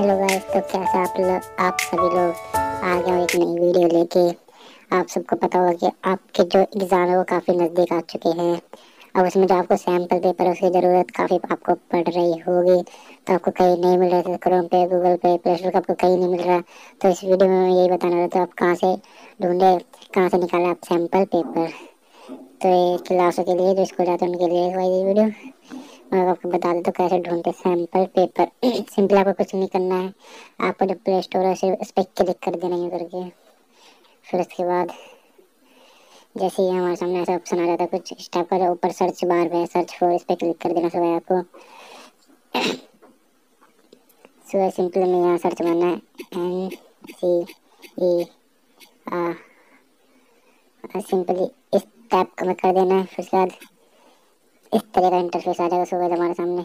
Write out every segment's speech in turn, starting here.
Hello guys तो कैसे आप लोग, आप सभी लोग आ गए एक नई वीडियो लेके? आप सबको पता होगा कि आपके जो एग्ज़ाम है वो काफ़ी नज़दीक आ चुके हैं। अब उसमें जो आपको सैंपल पेपर है, उसकी ज़रूरत काफ़ी आपको पड़ रही होगी। तो आपको कहीं नहीं मिल रहा था क्रोम पे गूगल पे प्ले स्टोर आपको कहीं नहीं मिल रहा। तो इस वीडियो में मैं यही बताने वाला था, आप कहाँ से ढूंढे, कहाँ से निकाले आप सैंपल पेपर तो ये क्लासों के लिए, जो स्कूल जाते हैं, उनके लिए वीडियो मैं आपको बता देता तो कैसे ढूंढते सैंपल पेपर सिंपल आपको कुछ नहीं करना है। आपको जो प्ले स्टोर है उस पर क्लिक कर देना है करके फिर उसके बाद जैसे ही हमारे सामने ऐसा ऑप्शन आ जाता है, कुछ इस टाइप का ऊपर सर्च बार पे सर्च फॉर इस पर क्लिक कर देना सुबह आपको। सुबह सिंपल में यहाँ सर्च करना है। N C E R simply इस टाइप का कर देना है। फिर उसके बाद इस तरह का इंटरफेस आ जाएगा सुबह हमारे सामने।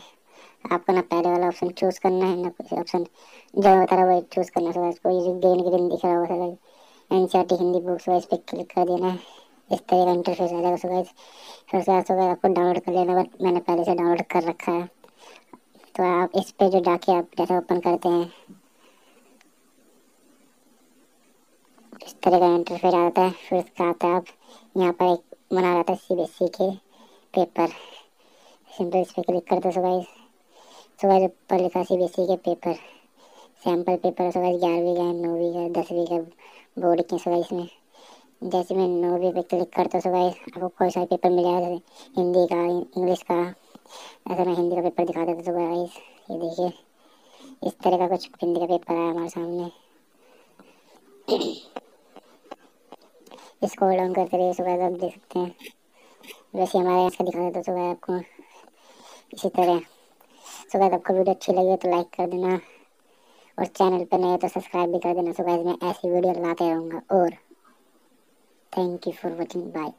आपको ना पहले वाला ऑप्शन चूज़ करना है, ना कोई ऑप्शन जो बता रहा है वही चूज़ करना है। कोई ग्रीन ग्रीन दिख रहा होगा N C R T Hindi books इस पर क्लिक कर देना है। इस तरह का इंटरफेस आ जाएगा सुबह। फिर उसके बाद सुबह आपको डाउनलोड कर लेना, बट मैंने पहले से डाउनलोड कर रखा है। तो आप इस पर जो जाके आप जैसे ओपन करते हैं, इस तरह का इंटरफेस आता है। फिर उसका आता है, आप यहाँ पर एक बना रहता है सी बी एस ई के पेपर सिंपल इस पर क्लिक कर दो सो गाइस सो गाइस ऊपर लिखा सी बी के paper sample paper so guys ग्यारहवीं का नौवीं का दसवीं का बोर्ड के सो गाइस में जैसे मैं नौवीं पे क्लिक करता सो गाइस आपको कोई सारे पेपर मिल जाएगा, जैसे हिंदी का इंग्लिश का. ऐसे मैं हिंदी का पेपर दिखा देता सो गाइस ये देखिए. इस तरह का कुछ हिंदी का पेपर आया हमारे सामने. इसको डाउन करते रहिए सो गाइस आप देख सकते हैं. वैसे हमारे यहाँ से दिखा देता सुबह आपको. इसी तरह। सो गाइस आपको वीडियो अच्छी लगी तो लाइक कर देना। और चैनल पर नए तो सब्सक्राइब भी कर देना। सो गाइस मैं ऐसी वीडियो लाते रहूँगा। और thank you for watching bye